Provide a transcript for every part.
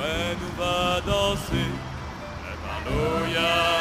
pełen wadosy, panuje.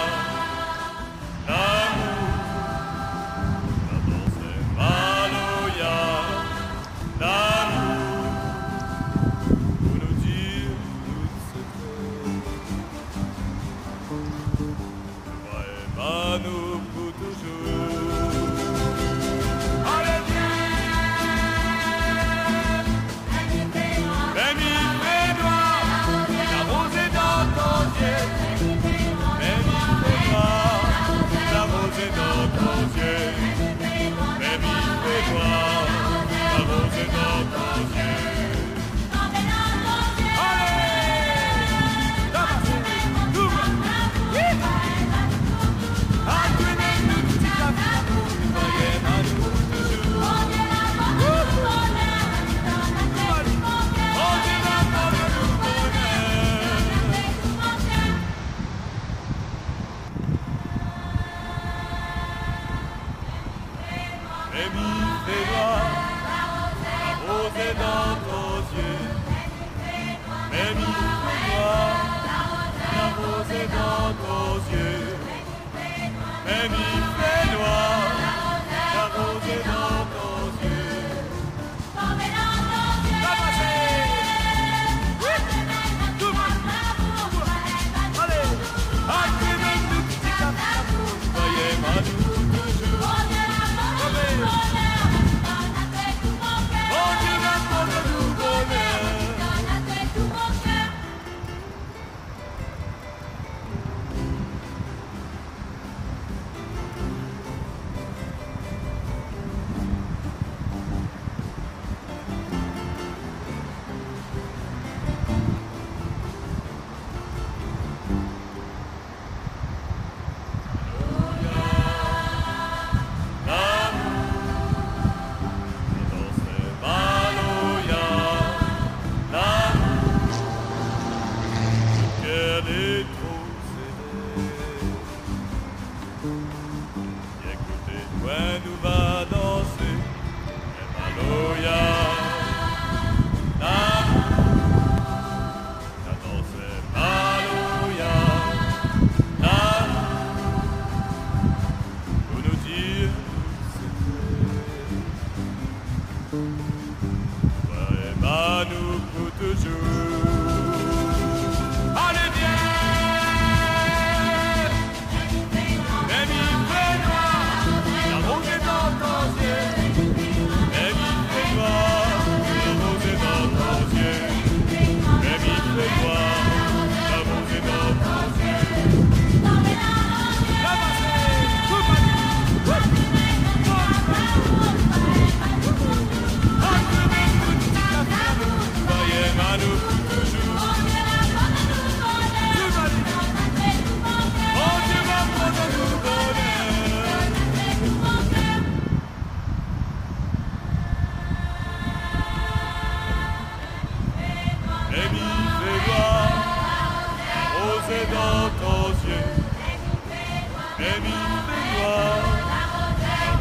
many Emmanuel. dans tes yeux, des mille noirs,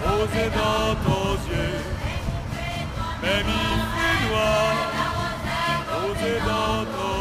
arrosés dans tes yeux, des mille noirs, dans yeux.